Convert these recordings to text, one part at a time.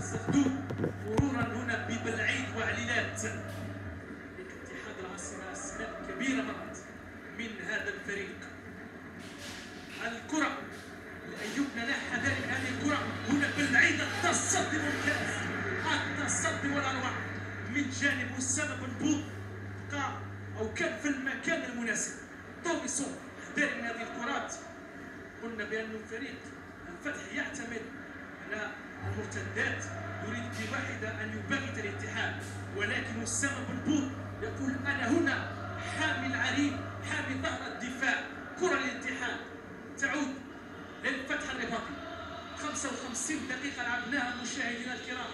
سردوب مرورا هنا ببلعيد وعليلات الاتحاد العاصمة أسماء كبيرة مرت من هذا الفريق. الكرة لأيوب نلاح حذاري من هذه الكرة هنا بالعيد التصدي ممتاز. التصدي والأروع من جانب أسامة بن بوط أو كان في المكان المناسب. توميسون حذاري من هذه الكرات. قلنا بأن فريق الفتح يعتمد على المرتدات يريد بواحدة أن يباغت الاتحاد ولكن أسامة بن بوط يقول أنا هنا حامي العرين حامي ظهر الدفاع كرة للاتحاد تعود للفتح الرباطي 55 دقيقة لعبناها مشاهدينا الكرام.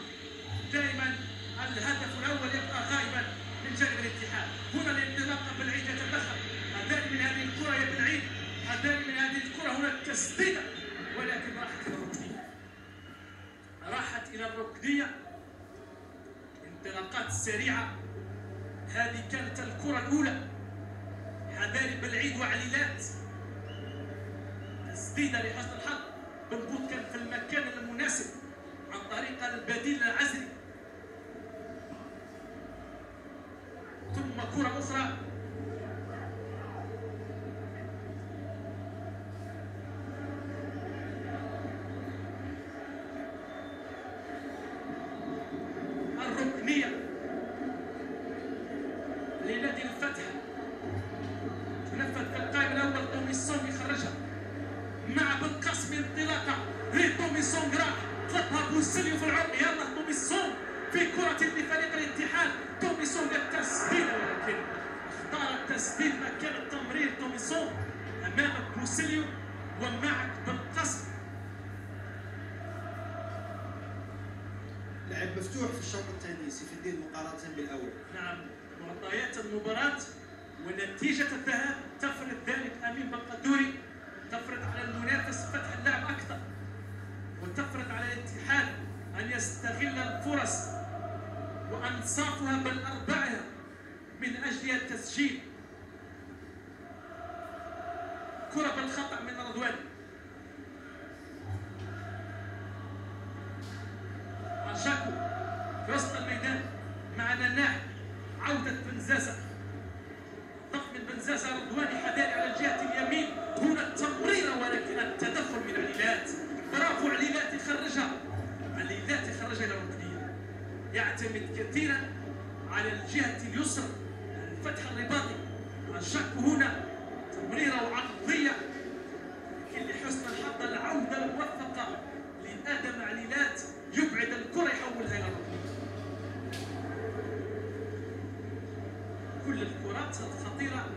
دائما الهدف الأول يبقى غائبا من جانب الاتحاد. هنا الانطلاقة بالعيد يتدخل هذان من هذه الكرة يا بالعيد. هذان من هذه الكرة هنا التسديدة ولكن راحت إلى الركنية راحت الركنية انطلاقات سريعة. هذه كانت الكرة الأولى. حذاري بالعيد وعليلات تسديدة لحسن الحظ. بن كان في المكان المناسب عن طريق البديل العزلي ثم كرة أخرى الركنية لنادي الفتح. تنفذ في القائم الأول توميسون يخرجها. مع بن قاسم انطلاقة. لتوميسون راح. طلبها بوسيليو في العمق يلا توميسون في كرة لفريق الاتحاد. توميسون للتسديد. ولكن اختار التسديد مكان التمرير. توميسون أمامك بوسيليو ومعك بن قاسم مفتوح في الشوط الثاني سيف الدين مقارنة بالأول. نعم معطيات المباراة ونتيجة الذهاب تفرض ذلك أمين بقدوري تفرض على المنافس فتح اللعب أكثر وتفرض على الاتحاد أن يستغل الفرص وأنصافها بل أربعها من أجل التسجيل. كرة بالخطأ من رضوان شاكو في وسط الميدان مع نناح عودة بنزازة. ضغط من بنزازة رضواني حداري على الجهة اليمين. هنا التمريرة ولكن التدخل من عليلات. برافو عليلات يخرجها عليلات يخرجها إلى الركنية يعتمد كثيرا على الجهة اليسرى. الفتح الرباطي شاكو هنا تمريرة وعرضية لكن لحسن الحظ العودة الموفقة لآدم عليلات يبعد الكرة يحولها إلى الركنية كل الكرات الخطيرة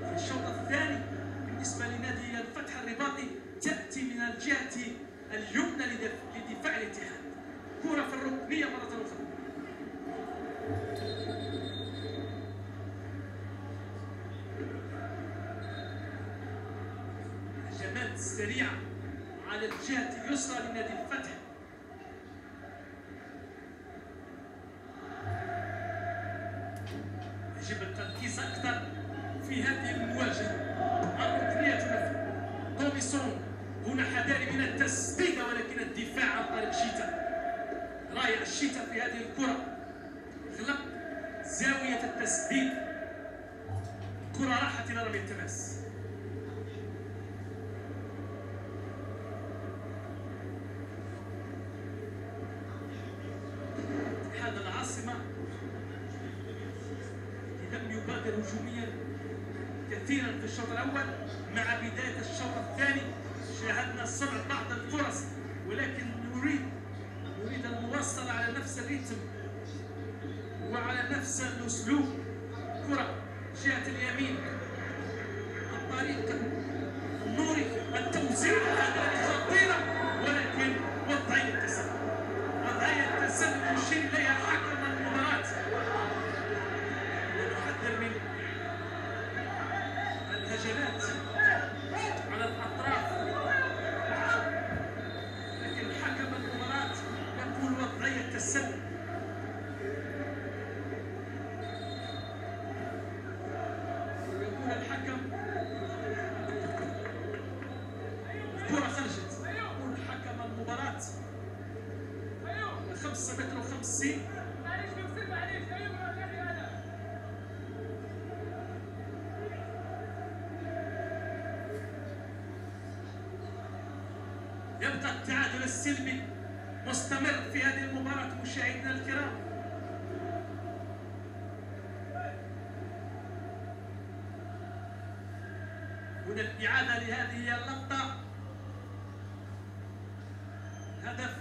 في الشوط الثاني بالنسبة لنادي الفتح الرباطي تأتي من الجهة اليمنى لدف- لدفاع الاتحاد كرة في الركنية مرة أخرى هجمات سريعة على الجهة اليسرى لنادي الفتح. يجب التركيز أكثر في هذه المواجهة. الركنية تنفذ توميسون هنا حذاري من التسديدة ولكن الدفاع عن طريق شيتا. رائع الشيتا في هذه الكرة. غلق زاوية التسديد. الكرة راحت إلى رمي التماس اتحاد العاصمة لم يبادر هجوميا كثيرا في الشوط الأول. مع بداية الشوط الثاني شاهدنا صنع بعض الفرص ولكن نريد نريد المواصله على نفس الريتم وعلى نفس الأسلوب. كرة جهة اليمين عن طريق السلم يقول الحكم الكرة خرجت. يقول حكم المباراة. 5 متر و50 معليش بكسر معليش أيوه يبقى التعادل السلمي. مستمر في هذه المباراة مشاهدينا الكرام. هنا الإعادة لهذه اللقطة. هدف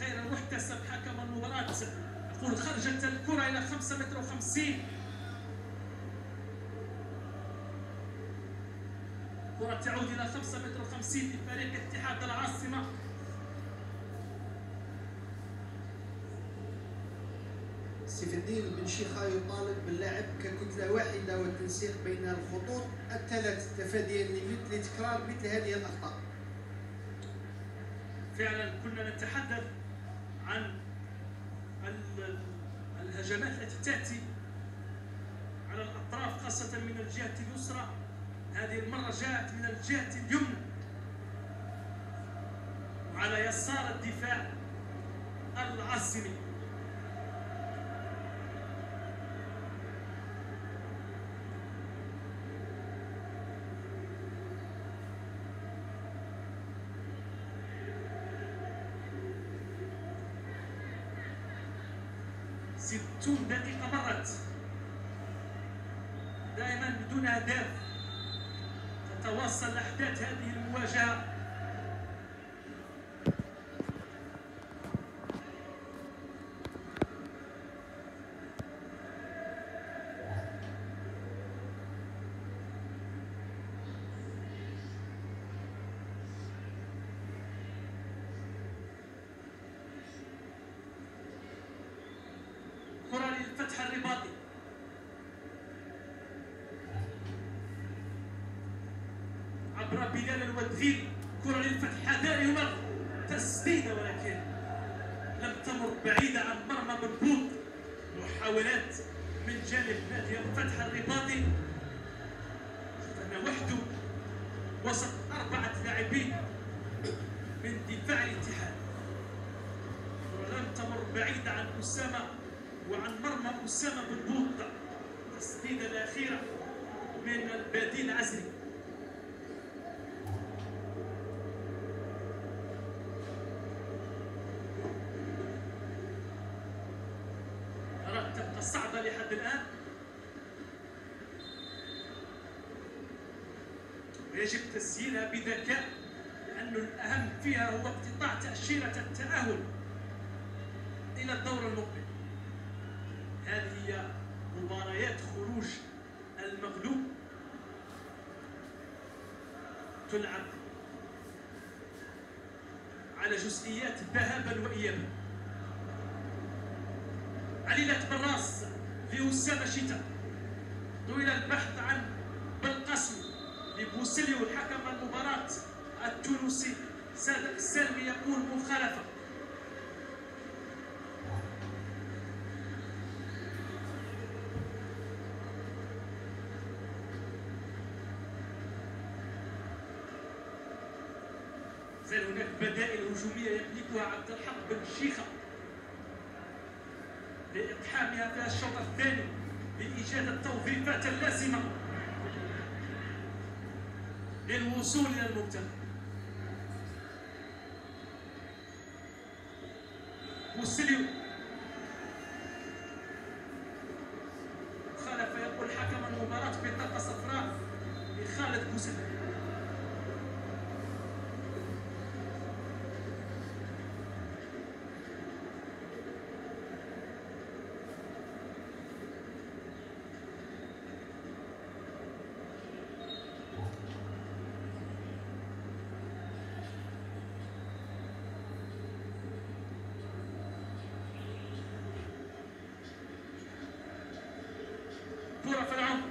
غير المحتسب حكم المباراة. يقول خرجت الكرة إلى 5 متر و50 كرة تعود إلى 5 متر و50 لفريق اتحاد العاصمة. سيف الدين بن شيخة يطالب باللعب ككتلة واحدة والتنسيق بين الخطوط الثلاث تفاديا لمثل تكرار مثل هذه الأخطاء. فعلا كنا نتحدث عن ال- الهجمات التي تأتي على الأطراف خاصة من الجهة اليسرى. هذه المرة جاءت من الجهة اليمنى. وعلى يسار الدفاع العاصمي. ستون دقيقة مرت. دائما بدون أهداف تتواصل أحداث هذه المواجهة. الرباطي. عبر بلال الودغيل كرة للفتح حذاري مر تسديدة ولكن لم تمر بعيدة عن مرمى مربوط محاولات من جانب نادي الفتح الرباطي. وحده وسط أربعة لاعبين من دفاع الاتحاد. ولم تمر بعيدة عن أسامة. وعن مرمى أسامة بن بوط التسديدة الأخيرة من البديل عزري أراك تبقى صعبة لحد الآن؟ ويجب تسييرها بذكاء لأنه الأهم فيها هو اقتطاع تأشيرة التأهل إلى الدور المقبل. هذه هي مباريات خروج المغلوب. تلعب على جزئيات ذهابا وإيابا عليلة براس لأسامة شتاء طويل البحث عن بالقسم لبوسليو حكم المباراة التونسي. السلمي يقول مخالفة. زال هناك بدائل هجومية يملكها عبد الحق بن شيخة لإقحامها في الشوط الثاني لإيجاد التوظيفات اللازمة للوصول إلى المبتغى. بوسيليو خالف يقول حكم المباراة بطاقة صفراء لخالد بوسيليو كرة في العمق